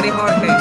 ni Jorge.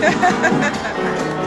Ha ha ha ha ha!